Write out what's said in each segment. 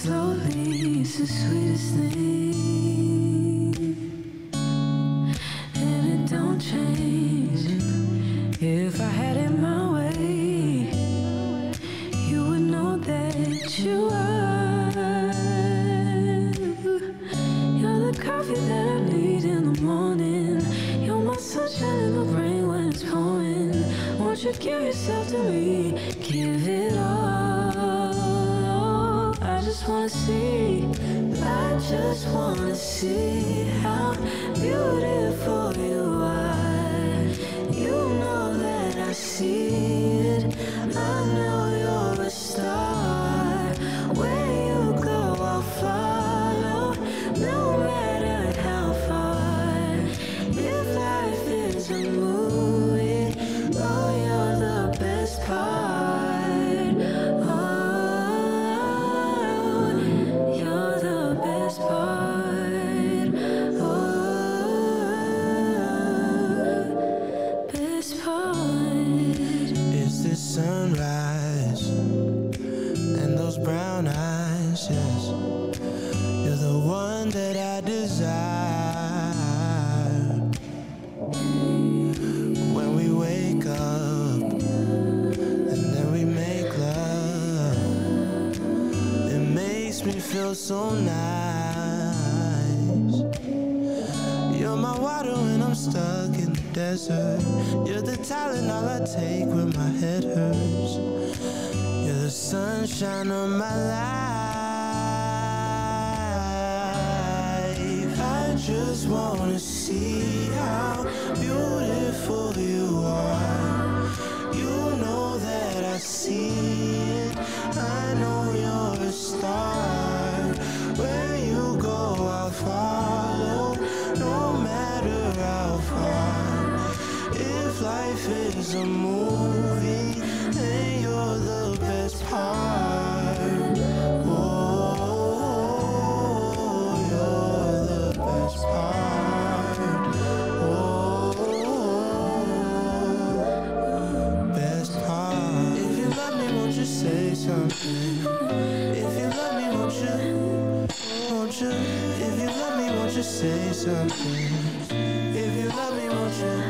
slowly, it's the sweetest thing. Sunshine in the rain when it's pouring. Won't you give yourself to me? Give it all. I just wanna see. I just wanna see how beautiful you are. You know that I see feel so nice. You're my water when I'm stuck in the desert. You're the Tylenol I take when my head hurts. You're the sunshine of my life. I just wanna see how beautiful you are. You know that I see it. I know you're a star. Life is a movie, then you're the best part. Oh, you're the best part. Oh, best part. If you love me, won't you say something? If you love me, won't you? Won't you? If you love me, won't you say something? If you love me, won't you?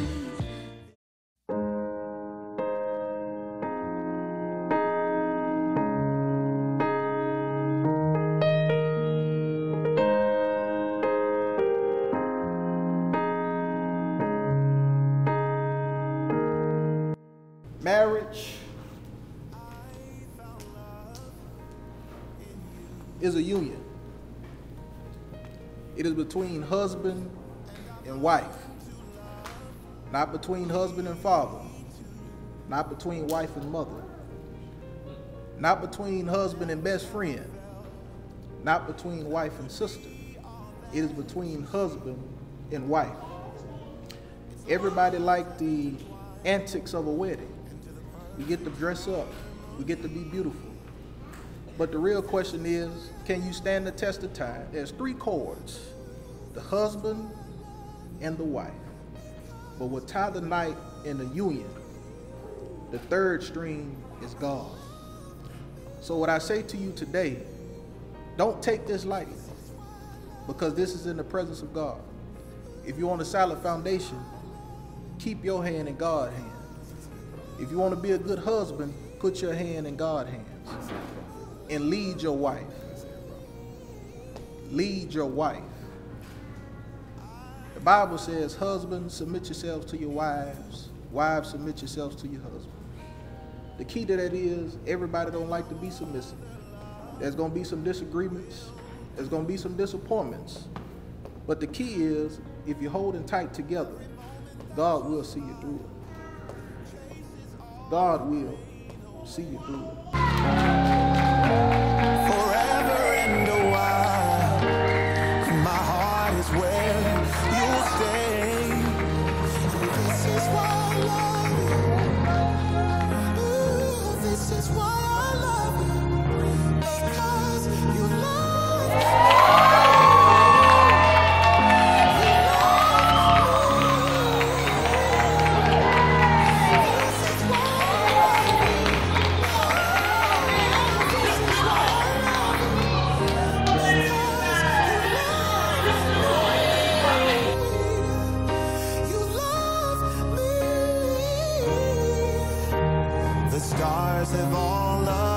Is a union. It is between husband and wife, not between husband and father, not between wife and mother, not between husband and best friend, not between wife and sister. It is between husband and wife. Everybody like the antics of a wedding. We get to dress up. We get to be beautiful. But the real question is, can you stand the test of time? There's three cords, the husband and the wife. But what tie the night in the union, the third string is God. So what I say to you today, don't take this lightly because this is in the presence of God. If you want a solid foundation, keep your hand in God's hand. If you want to be a good husband, put your hand in God's hands and lead your wife. Lead your wife. The Bible says, Husbands, submit yourselves to your wives. Wives, submit yourselves to your husband. The key to that is everybody don't like to be submissive. There's going to be some disagreements. There's going to be some disappointments. But the key is if you're holding tight together, God will see you through it. God will see you through it. of all love.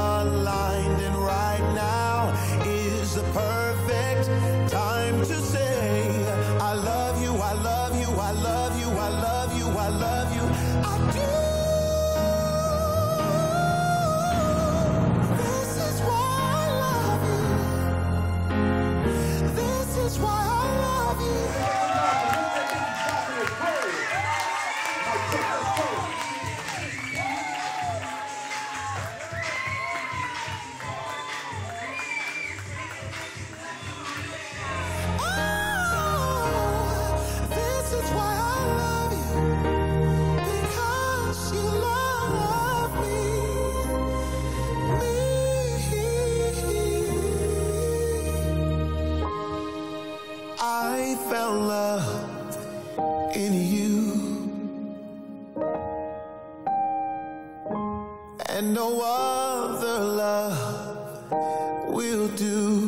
and no other love will do.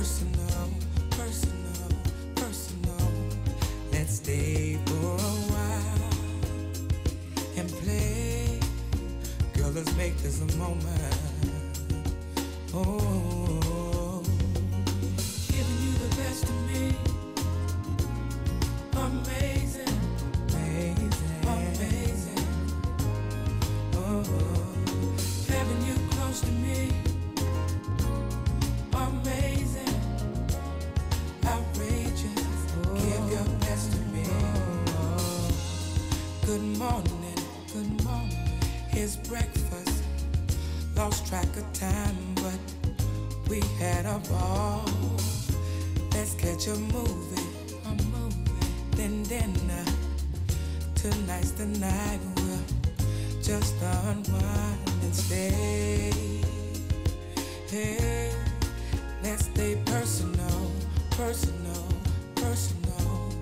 mercy. lost track of time, but we had a ball. Let's catch a movie, a movie, then dinner. Tonight's the night we'll just unwind and stay. Hey, let's stay personal, personal, personal.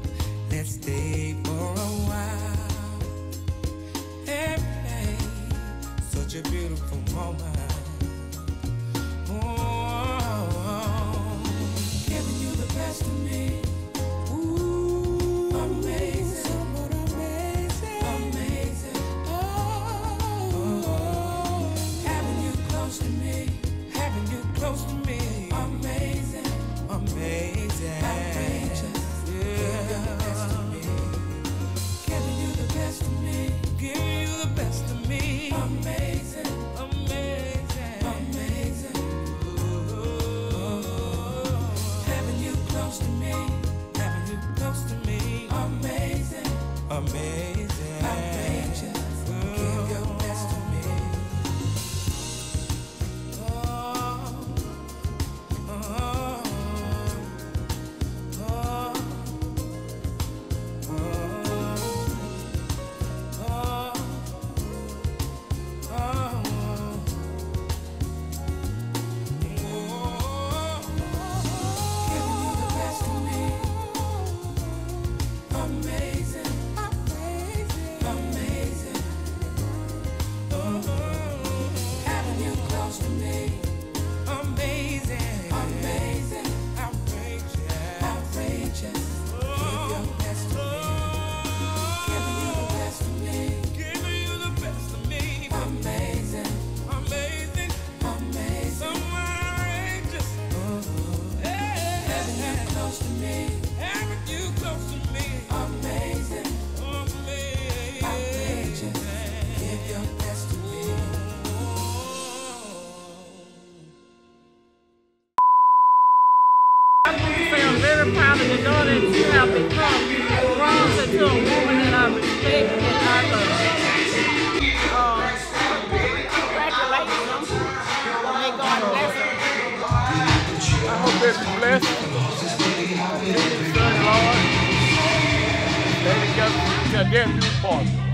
Let's stay for a while. Hey, such a beautiful moment. a damn new.